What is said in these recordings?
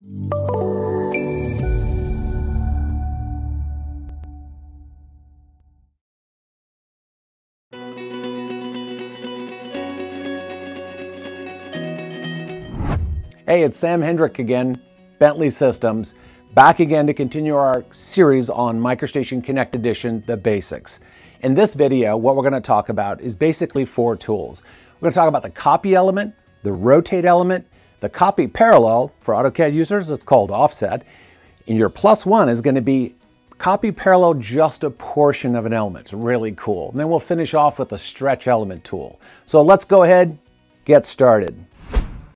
Hey, it's Sam Hendrick again, Bentley Systems, back again to continue our series on MicroStation Connect Edition, the basics. In this video, what we're gonna talk about is basically four tools. We're gonna talk about the copy element, the rotate element, the copy parallel, for AutoCAD users, it's called offset, and your plus one is gonna be copy parallel just a portion of an element. It's really cool. And then we'll finish off with the stretch element tool. So let's go ahead, get started.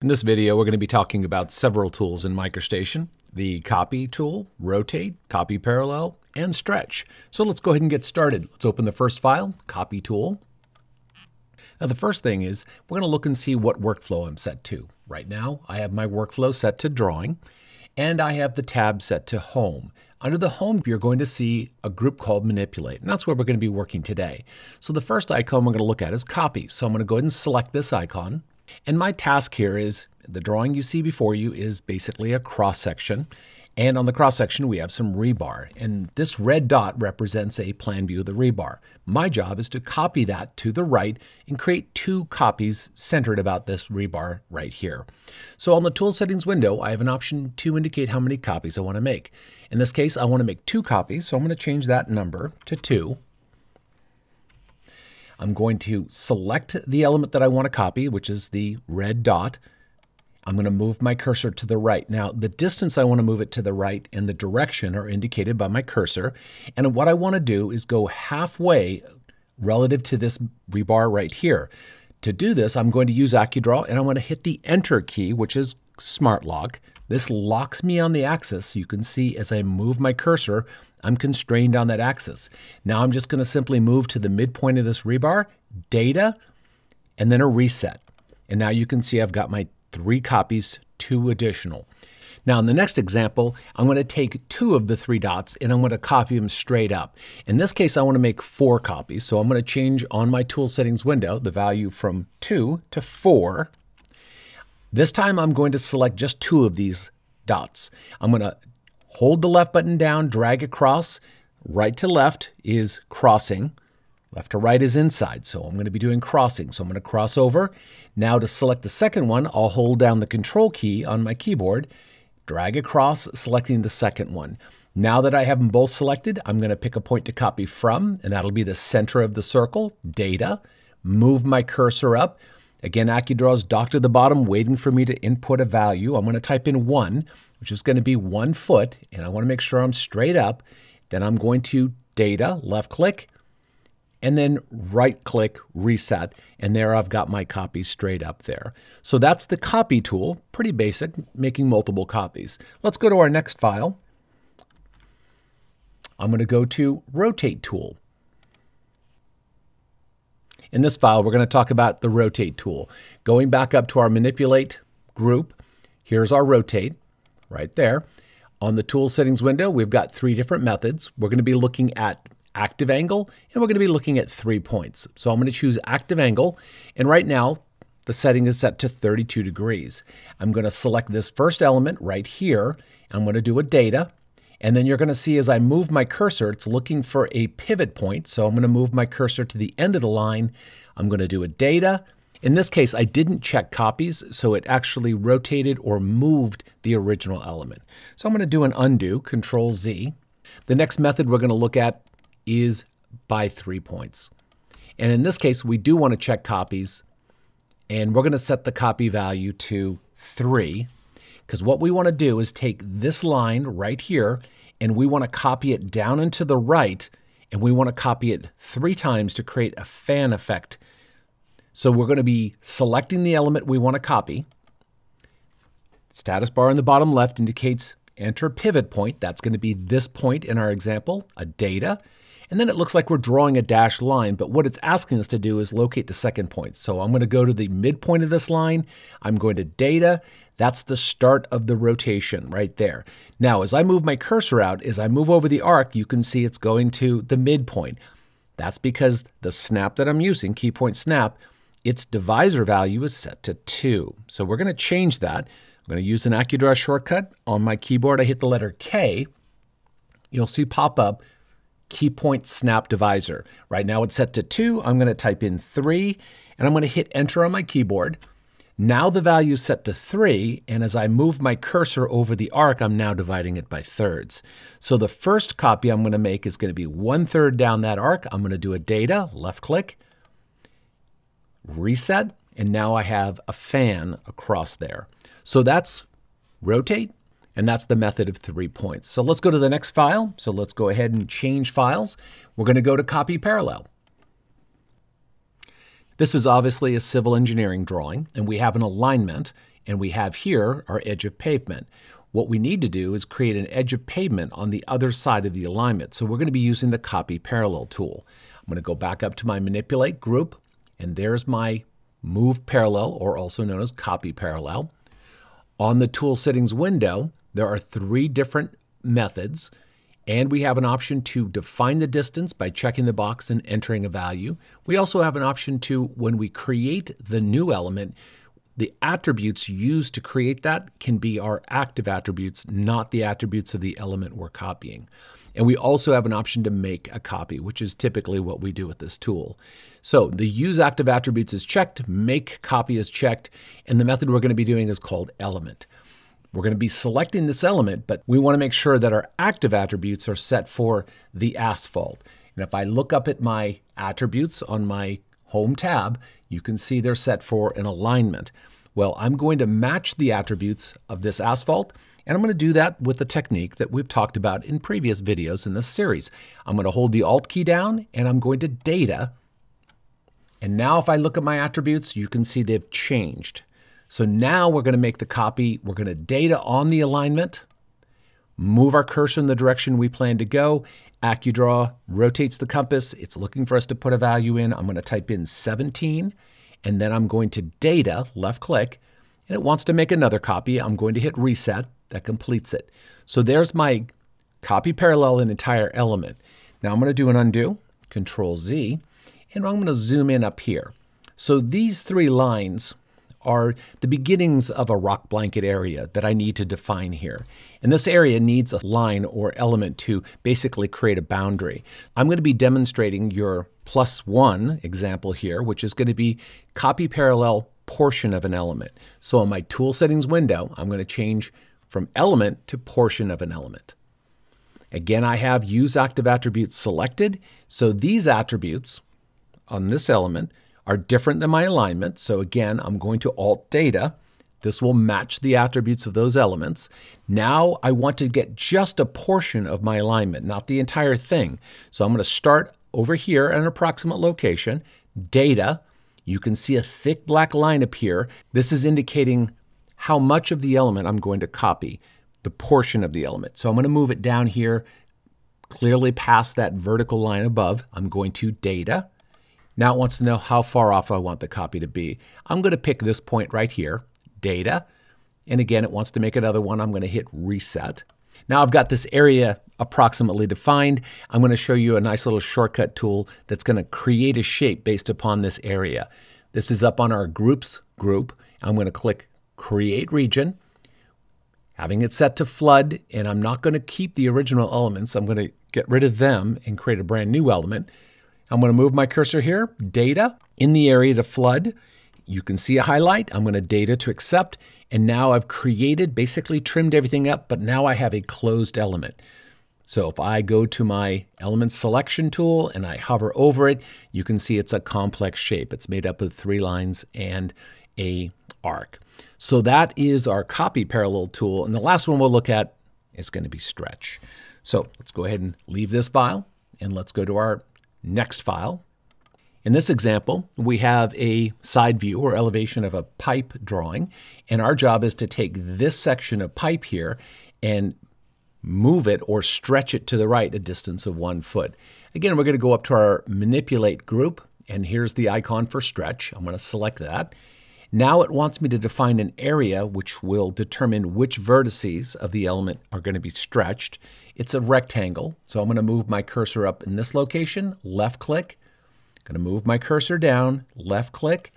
In this video, we're going to be talking about several tools in MicroStation, the copy tool, rotate, copy parallel, and stretch. So let's go ahead and get started. Let's open the first file, copy tool. Now the first thing is we're going to look and see what workflow I'm set to. Right now, I have my workflow set to drawing, and I have the tab set to home. Under the home, you're going to see a group called manipulate, and that's where we're going to be working today. So the first icon we're going to look at is copy. So I'm going to go ahead and select this icon. And my task here is the drawing you see before you is basically a cross section. And on the cross section, we have some rebar. And this red dot represents a plan view of the rebar. My job is to copy that to the right and create two copies centered about this rebar right here. So on the tool settings window, I have an option to indicate how many copies I want to make. In this case, I want to make two copies, so I'm going to change that number to two. I'm going to select the element that I want to copy, which is the red dot. I'm going to move my cursor to the right. Now, the distance I want to move it to the right and the direction are indicated by my cursor. And what I want to do is go halfway relative to this rebar right here. To do this, I'm going to use AccuDraw and I'm going to hit the Enter key, which is Smart Lock. This locks me on the axis. You can see as I move my cursor, I'm constrained on that axis. Now I'm just going to simply move to the midpoint of this rebar, data, and then a reset. And now you can see I've got my three copies, two additional. Now in the next example, I'm going to take two of the three dots and I'm going to copy them straight up. In this case, I want to make four copies. So I'm going to change on my tool settings window the value from two to four. This time I'm going to select just two of these dots. I'm going to hold the left button down, drag across. Right to left is crossing. Left to right is inside, so I'm going to be doing crossing. So I'm going to cross over. Now to select the second one, I'll hold down the control key on my keyboard, drag across, selecting the second one. Now that I have them both selected, I'm going to pick a point to copy from, and that'll be the center of the circle, data. Move my cursor up. Again, AccuDraw is docked to the bottom, waiting for me to input a value. I'm going to type in 1, which is going to be 1 foot, and I want to make sure I'm straight up. Then I'm going to Data, left click, and then right click, Reset, and there I've got my copy straight up there. So that's the copy tool, pretty basic, making multiple copies. Let's go to our next file. I'm going to go to Rotate Tool. In this file, we're going to talk about the rotate tool. Going back up to our manipulate group, here's our rotate right there. On the tool settings window, we've got three different methods. We're going to be looking at active angle, and we're going to be looking at three points. So I'm going to choose active angle, and right now, the setting is set to 32 degrees. I'm going to select this first element right here. I'm going to do a data, and then you're going to see as I move my cursor, it's looking for a pivot point. So I'm going to move my cursor to the end of the line. I'm going to do a data. In this case, I didn't check copies, so it actually rotated or moved the original element. So I'm going to do an undo, Control Z. The next method we're going to look at is by three points. And in this case, we do want to check copies, and we're going to set the copy value to 3. Because what we want to do is take this line right here and we want to copy it down and to the right and we want to copy it three times to create a fan effect. So we're going to be selecting the element we want to copy. Status bar in the bottom left indicates enter pivot point. That's going to be this point in our example, a data. And then it looks like we're drawing a dashed line, but what it's asking us to do is locate the second point. So I'm going to go to the midpoint of this line. I'm going to data, that's the start of the rotation right there. Now, as I move my cursor out, as I move over the arc, you can see it's going to the midpoint. That's because the snap that I'm using, key point snap, its divisor value is set to 2. So we're going to change that. I'm to use an AccuDraw shortcut. On my keyboard, I hit the letter K. You'll see pop up key point snap divisor. Right now it's set to 2. I'm going to type in 3, and I'm going to hit enter on my keyboard. Now the value is set to 3, and as I move my cursor over the arc, I'm now dividing it by thirds. So the first copy I'm going to make is going to be one third down that arc. I'm going to do a data, left click, reset, and now I have a fan across there. So that's rotate, and that's the method of three points. So let's go to the next file. So let's go ahead and change files. We're going to go to copy parallel. This is obviously a civil engineering drawing, and we have an alignment, and we have here our edge of pavement. What we need to do is create an edge of pavement on the other side of the alignment. So we're going to be using the copy parallel tool. I'm going to go back up to my manipulate group, and there's my move parallel, or also known as copy parallel. On the tool settings window, there are three different methods, and we have an option to define the distance by checking the box and entering a value. We also have an option to, when we create the new element, the attributes used to create that can be our active attributes, not the attributes of the element we're copying. And we also have an option to make a copy, which is typically what we do with this tool. So the use active attributes is checked, make copy is checked, and the method we're going to be doing is called element. We're going to be selecting this element, but we want to make sure that our active attributes are set for the asphalt. And if I look up at my attributes on my home tab, you can see they're set for an alignment. Well, I'm going to match the attributes of this asphalt, and I'm going to do that with the technique that we've talked about in previous videos in this series. I'm going to hold the Alt key down, and I'm going to data. And now if I look at my attributes, you can see they've changed. So now we're going to make the copy. We're going to data on the alignment, move our cursor in the direction we plan to go. AccuDraw rotates the compass. It's looking for us to put a value in. I'm going to type in 17, and then I'm going to data, left click, and it wants to make another copy. I'm going to hit reset. That completes it. So there's my copy parallel an entire element. Now I'm going to do an undo, Control Z, and I'm going to zoom in up here. So these three lines are the beginnings of a rock blanket area that I need to define here. And this area needs a line or element to basically create a boundary. I'm going to be demonstrating your plus one example here, which is going to be copy parallel portion of an element. So in my tool settings window, I'm going to change from element to portion of an element. Again, I have use active attributes selected. So these attributes on this element are different than my alignment. So again, I'm going to Alt Data. This will match the attributes of those elements. Now I want to get just a portion of my alignment, not the entire thing. So I'm going to start over here at an approximate location, Data. You can see a thick black line appear. This is indicating how much of the element I'm going to copy, the portion of the element. So I'm going to move it down here, clearly past that vertical line above. I'm going to Data. Now it wants to know how far off I want the copy to be. I'm going to pick this point right here, data. And again, it wants to make another one. I'm going to hit reset. Now I've got this area approximately defined. I'm going to show you a nice little shortcut tool that's going to create a shape based upon this area. This is up on our groups group. I'm going to click create region, having it set to flood, and I'm not going to keep the original elements. I'm going to get rid of them and create a brand new element. I'm going to move my cursor here, data, in the area to flood. You can see a highlight. I'm going to data to accept. And now I've created, basically trimmed everything up, but now I have a closed element. So if I go to my element selection tool and I hover over it, you can see it's a complex shape. It's made up of three lines and a arc. So that is our copy parallel tool. And the last one we'll look at is going to be stretch. So let's go ahead and leave this file and let's go to our Next file. In this example, we have a side view or elevation of a pipe drawing, and our job is to take this section of pipe here and move it or stretch it to the right a distance of one foot. Again, we're going to go up to our manipulate group, and here's the icon for stretch. I'm going to select that. Now it wants me to define an area which will determine which vertices of the element are going to be stretched. It's a rectangle, so I'm going to move my cursor up in this location, left click. I'm going to move my cursor down, left click.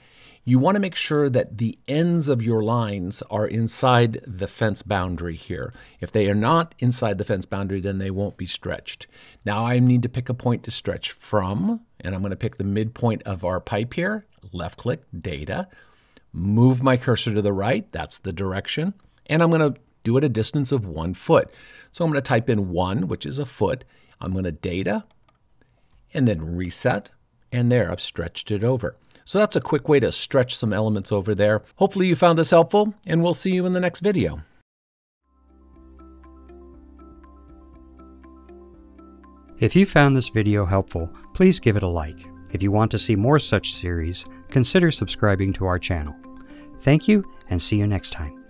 you want to make sure that the ends of your lines are inside the fence boundary here. If they are not inside the fence boundary, then they won't be stretched. Now I need to pick a point to stretch from, and I'm going to pick the midpoint of our pipe here, left click, data, move my cursor to the right, that's the direction, and I'm going to do it a distance of one foot. So I'm going to type in one, which is a foot. I'm going to data, and then reset, and there I've stretched it over. So that's a quick way to stretch some elements over there. Hopefully you found this helpful, and we'll see you in the next video. If you found this video helpful, please give it a like. If you want to see more such series, consider subscribing to our channel. Thank you, and see you next time.